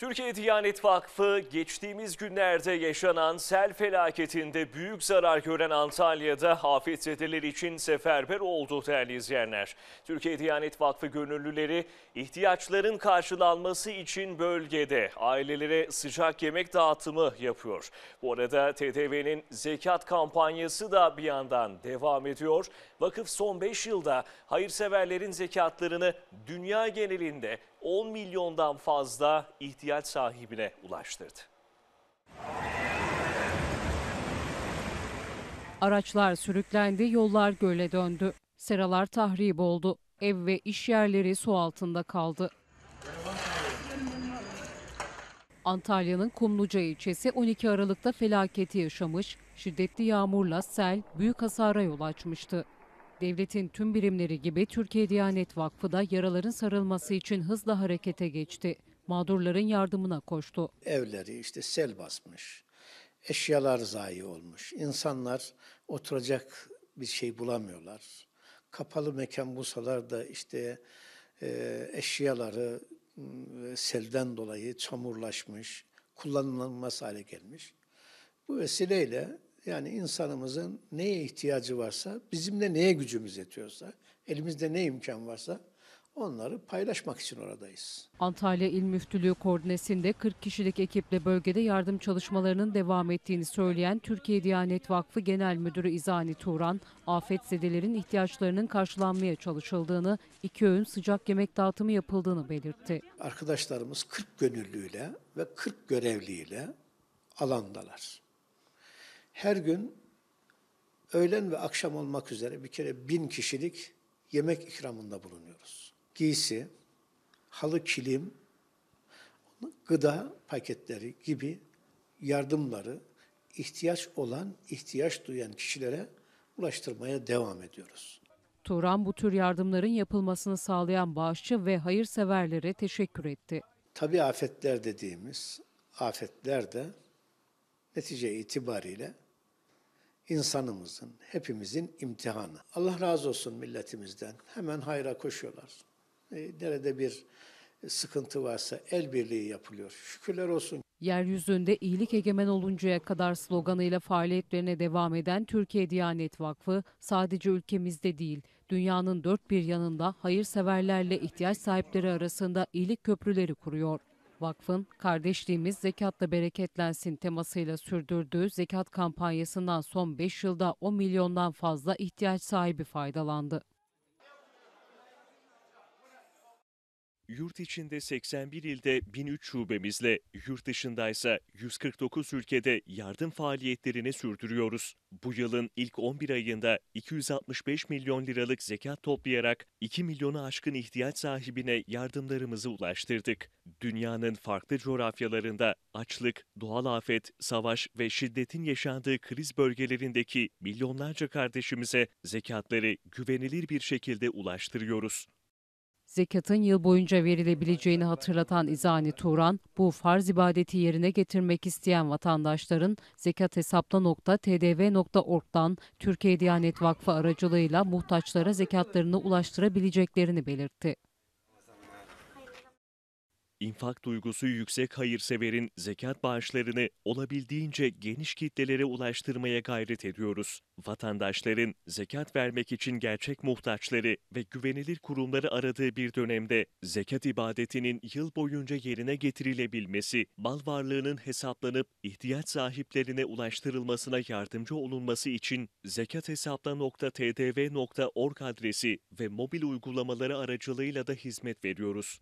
Türkiye Diyanet Vakfı geçtiğimiz günlerde yaşanan sel felaketinde büyük zarar gören Antalya'da afetzedeler için seferber oldu değerli izleyenler. Türkiye Diyanet Vakfı gönüllüleri ihtiyaçların karşılanması için bölgede ailelere sıcak yemek dağıtımı yapıyor. Bu arada TTV'nin zekat kampanyası da bir yandan devam ediyor. Vakıf son 5 yılda hayırseverlerin zekatlarını dünya genelinde 10 milyondan fazla ihtiyaç sahibine ulaştırdı. Araçlar sürüklendi, yollar göle döndü. Seralar tahrip oldu. Ev ve iş yerleri su altında kaldı. Antalya'nın Kumluca ilçesi 12 Aralık'ta felaketi yaşamış, şiddetli yağmurla sel büyük hasara yol açmıştı. Devletin tüm birimleri gibi Türkiye Diyanet Vakfı da yaraların sarılması için hızla harekete geçti. Mağdurların yardımına koştu. evleri işte sel basmış, eşyalar zayi olmuş, insanlar oturacak bir şey bulamıyorlar. Kapalı mekan bulsalar da işte e, eşyaları m, selden dolayı çamurlaşmış, kullanılmaz hale gelmiş. Bu vesileyle yani insanımızın neye ihtiyacı varsa, bizim de neye gücümüz yetiyorsa, elimizde ne imkan varsa onları paylaşmak için oradayız. Antalya İl Müftülüğü koordinesinde 40 kişilik ekiple bölgede yardım çalışmalarının devam ettiğini söyleyen Türkiye Diyanet Vakfı Genel Müdürü İzani Turan, afetzedelerin ihtiyaçlarının karşılanmaya çalışıldığını, iki öğün sıcak yemek dağıtımı yapıldığını belirtti. arkadaşlarımız 40 gönüllüyle ve 40 görevliyle alandalar. Her gün öğlen ve akşam olmak üzere bir kere bin kişilik yemek ikramında bulunuyoruz. Giysi, halı kilim, gıda paketleri gibi yardımları ihtiyaç olan, ihtiyaç duyan kişilere ulaştırmaya devam ediyoruz. Turan bu tür yardımların yapılmasını sağlayan bağışçı ve hayırseverlere teşekkür etti. Tabi afetler dediğimiz afetler de netice itibariyle insanımızın, hepimizin imtihanı. Allah razı olsun milletimizden. Hemen hayra koşuyorlar. E, nerede bir sıkıntı varsa el birliği yapılıyor. Şükürler olsun. Yeryüzünde iyilik egemen oluncaya kadar sloganıyla faaliyetlerine devam eden Türkiye Diyanet Vakfı sadece ülkemizde değil, dünyanın dört bir yanında hayırseverlerle ihtiyaç sahipleri arasında iyilik köprüleri kuruyor. Vakfın kardeşliğimiz zekatla bereketlensin temasıyla sürdürdüğü zekat kampanyasından son 5 yılda 10 milyondan fazla ihtiyaç sahibi faydalandı. Yurt içinde 81 ilde 1003 şubemizle, yurt dışındaysa 149 ülkede yardım faaliyetlerini sürdürüyoruz. Bu yılın ilk 11 ayında 265 milyon liralık zekat toplayarak 2 milyonu aşkın ihtiyaç sahibine yardımlarımızı ulaştırdık. Dünyanın farklı coğrafyalarında açlık, doğal afet, savaş ve şiddetin yaşandığı kriz bölgelerindeki milyonlarca kardeşimize zekatları güvenilir bir şekilde ulaştırıyoruz. Zekatın yıl boyunca verilebileceğini hatırlatan İzani Turan, bu farz ibadeti yerine getirmek isteyen vatandaşların zekathesapla.tdv.org'dan Türkiye Diyanet Vakfı aracılığıyla muhtaçlara zekatlarını ulaştırabileceklerini belirtti. İnfak duygusu yüksek hayırseverin zekat bağışlarını olabildiğince geniş kitlelere ulaştırmaya gayret ediyoruz. Vatandaşların zekat vermek için gerçek muhtaçları ve güvenilir kurumları aradığı bir dönemde zekat ibadetinin yıl boyunca yerine getirilebilmesi, mal varlığının hesaplanıp ihtiyaç sahiplerine ulaştırılmasına yardımcı olunması için zekathesapla.tdv.org adresi ve mobil uygulamaları aracılığıyla da hizmet veriyoruz.